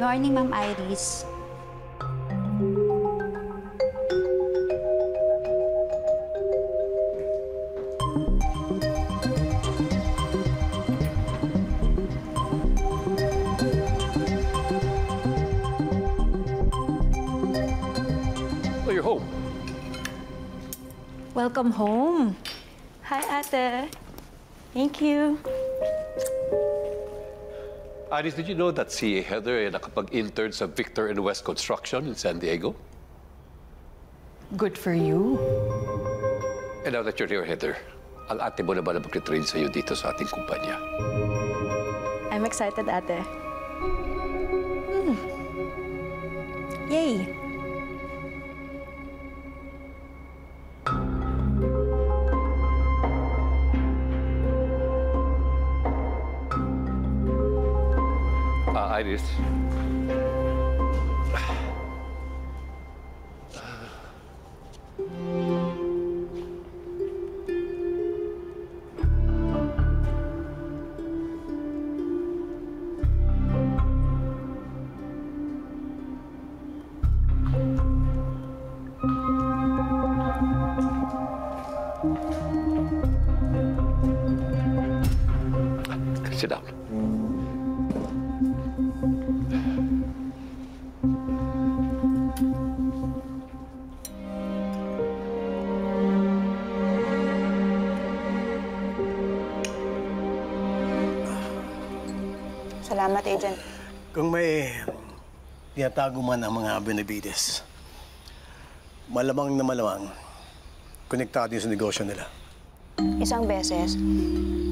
Morning, Ma'am Iris. Oh, you're home. Welcome home. Hi, ate. Thank you. Iris, did you know that si Heather ay nakapag-intern sa Victor and West Construction in San Diego? Good for you. And now that you're here, Heather, ang ate mo na ba na mag-train sa'yo dito sa ating kumpanya? I'm excited, ate. Hmm. Yay! Ah, Salamat, Agent. Kung may tinatago man ang mga Benavides, malamang na malamang, konektado yun sa negosyo nila. Isang beses,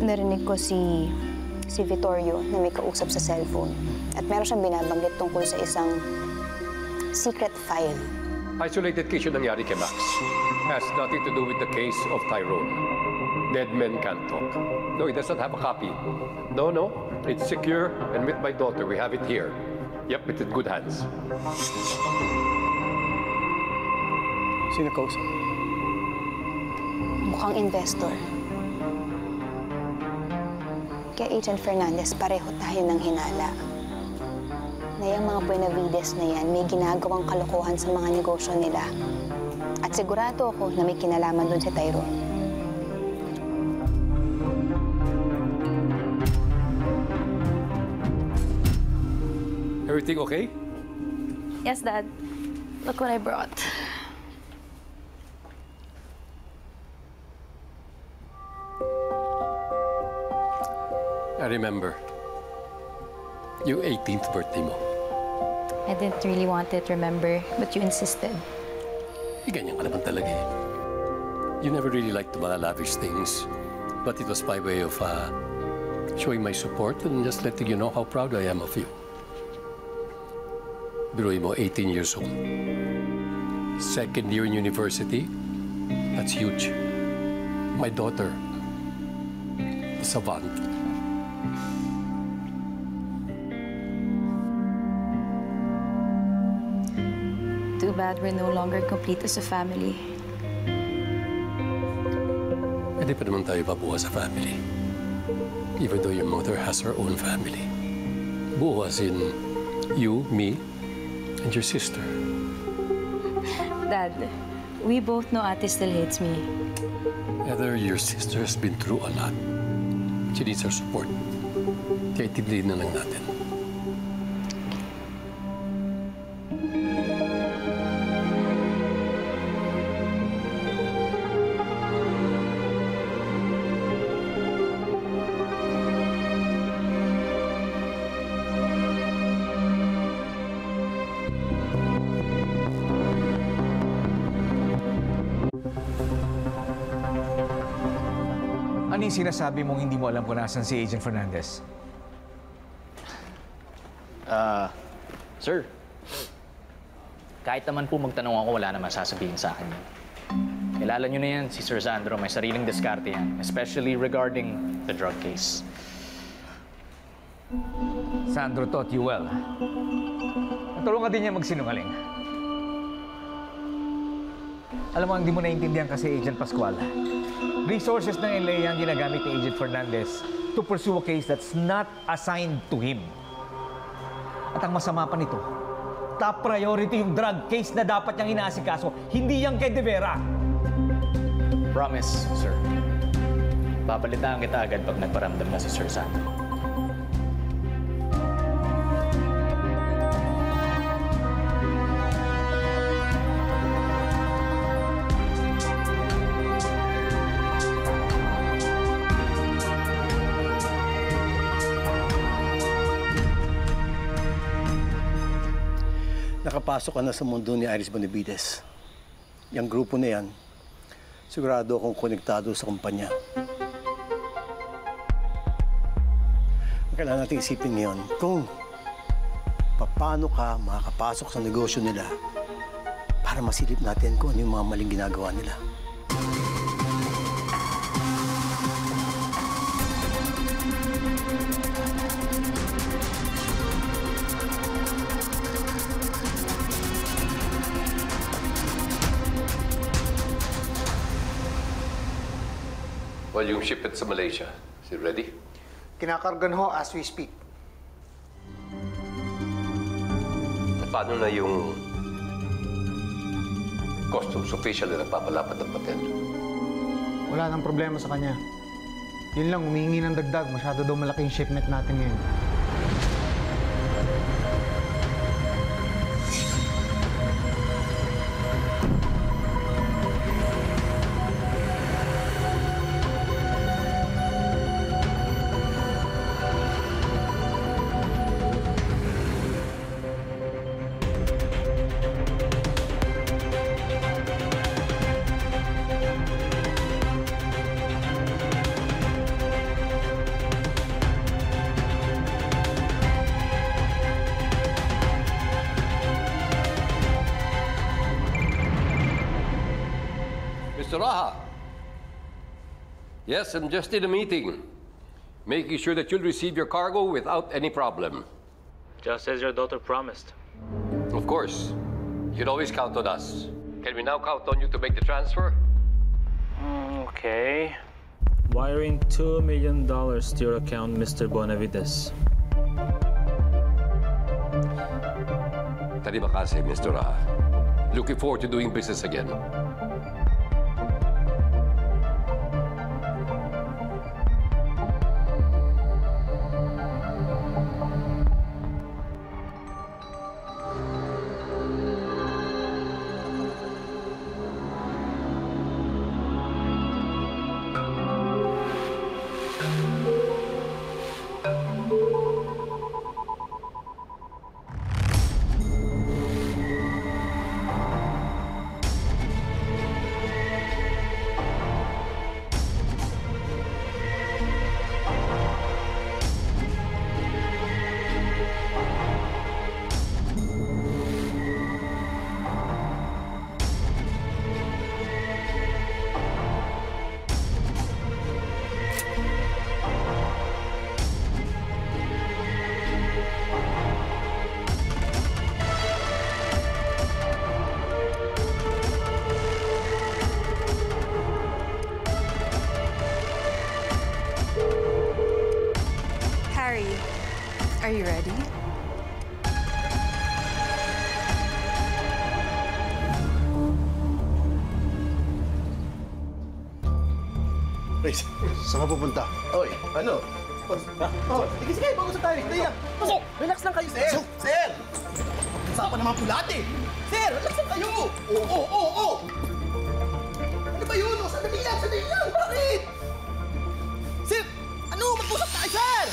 narinig ko si si Vittorio na may kausap sa cellphone. At meron siyang binabanggit tungkol sa isang secret file. Isolated case yung nangyari kay Max. Has nothing to do with the case of Tyrone. Dead men can't talk. No, he doesn't have a copy. No, no. It's secure, and with my daughter, we have it here. Yep, it's in good hands. Sino kausap? Mukhang investor. Kay Agent Fernandez, pareho tayo ng hinala. Na yung mga Benavides na yan, may ginagawang kalokohan sa mga negosyo nila. At sigurado ako na may kinalaman doon si Tyrone. Everything okay? Yes, Dad. Look what I brought. I remember. Yung 18th birthday mo. I didn't really want it, remember? But you insisted. Eh, ganyan ka naman talaga eh. You never really liked the mga lavish things. But it was by way of uh, showing my support and just letting you know how proud I am of you. Biruin mo, 18 years old. Second year in university, that's huge. My daughter, a savant. Too bad we're no longer complete as a family. Hindi pa naman tayo mabuha sa family. Even though your mother has her own family. Buo as in you, me, and your sister. Dad, we both know Ate still hates me. Heather, your sister has been through a lot. She needs our support. Kaya tiblihin na lang natin. Ano yung sinasabi mong hindi mo alam kung nasan si Agent Fernandez? Ah, sir. Kahit naman po magtanong ako, wala naman sasabihin sa akin yun. Kilala niyo na yan, si Sir Sandro. May sariling diskarte yan. Especially regarding the drug case. Sandro taught you well. Natulungan din niya magsinungaling. Alam mo, hindi mo naiintindihan kasi Agent Pascual. Resources ng LA ang ginagamit ni Agent Fernandez to pursue a case that's not assigned to him. At ang masama pa nito, top priority yung drug case na dapat niyang inaasikaso, hindi yung kay De Vera. Promise, sir. Babalitaan kita agad pag nagparamdam na si Sir Sandro. Nakapasok ka na sa mundo ni Iris Benavides. Yung grupo na yan, sigurado akong konektado sa kumpanya. Ang kailangan natin isipin ngayon kung paano ka makakapasok sa negosyo nila para masilip natin kung ano yung mga maling ginagawa nila. Well, yung ship it sa Malaysia. Is it ready? Kinakargan ho as we speak. At paano na yung customs official na nagpapalapat ng papel? Wala nang problema sa kanya. Yun lang, humihingi ng dagdag. Masyado daw malaki yung shipment natin ngayon. Mr. Raha. Yes, I'm just in a meeting. Making sure that you'll receive your cargo without any problem. Just as your daughter promised. Of course. You can always count on us. Can we now count on you to make the transfer? Mm, okay. Wiring $2 million to your account, Mr. Bonavides. Tarimakase, Mr. Raha. Looking forward to doing business again. Race, saan ka pupunta? Oy, ano? Oh, sige, sige, bago sa tayo. Dali lang. Pasok! Relax lang kayo, sir. Sir! Usapan naman po lahat eh. Sir, relax lang kayo. Oo, oo, oo, oo. Ano ba yun? Oh, Sandali lang, sandali lang. Bakit? Sir, ano? Mag-usap tayo, sir!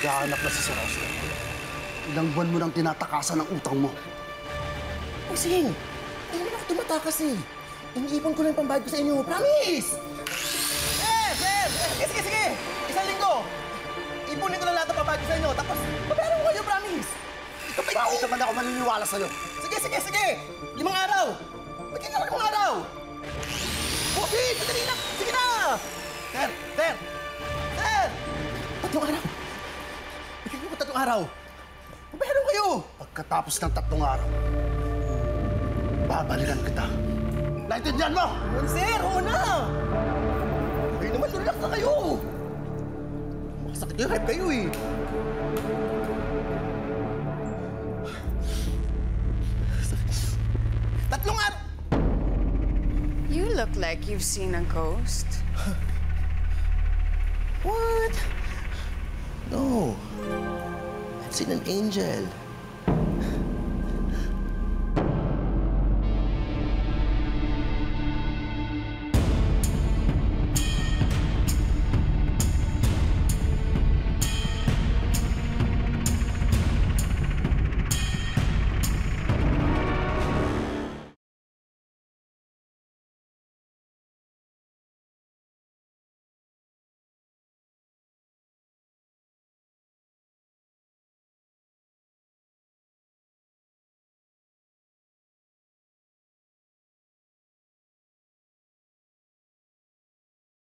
Gahanap na si Sir Oscar. Ilang buwan mo nang tinatakasan ng utang mo. Bossing, hindi naman ako tumatakas eh. Iniipon ko lang pambayad ko sa inyo. Promise! Sir! Sir! Sige, sige, sige! Isang linggo! Ipunin ko na lahat ng pambayad ko sa inyo. Tapos, babayaran ko kayo, promise! Kapit Bakit naman ako maniniwala sa'yo? Sige, sige, sige! Limang araw! Magiging na limang araw! Bossing! Madali na! Sige na! Sir! Sir! Sir! Tatlong araw! Bigyan ko tatlong araw! Babayaran ko kayo! Pagkatapos ng tatlong araw, babalikan kita. Naintindihan mo? Sir, oo na! Kayo naman, relax na kayo! Mas Sakit yung hype kayo eh. Tatlong araw! You look like you've seen a ghost. What? No. I've seen an angel.